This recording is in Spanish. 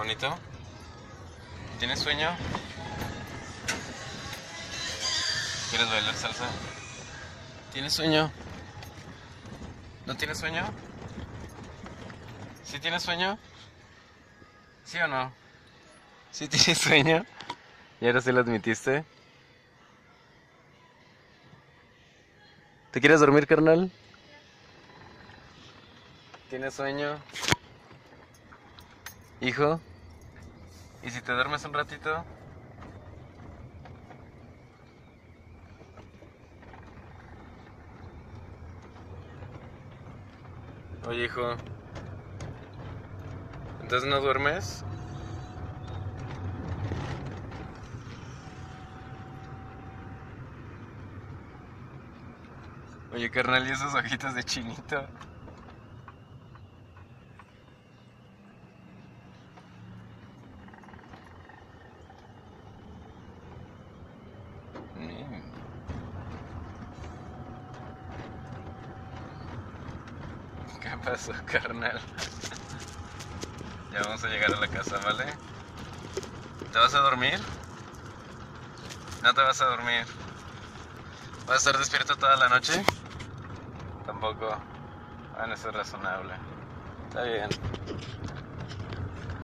bonito. ¿Tienes sueño? ¿Quieres bailar salsa? ¿Tienes sueño? ¿No tienes sueño? ¿Sí tienes sueño? ¿Sí o no? ¿Sí tienes sueño? ¿Y ahora sí lo admitiste? ¿Te quieres dormir, carnal? ¿Tienes sueño? Hijo, ¿y si te duermes un ratito? Oye, hijo, ¿entonces no duermes? Oye, carnal, ¿y esos ojitos de chinito? ¿Qué pasó, carnal? Ya vamos a llegar a la casa, ¿vale? ¿Te vas a dormir? No te vas a dormir. ¿Vas a estar despierto toda la noche? Tampoco. Bueno, eso es razonable. Está bien.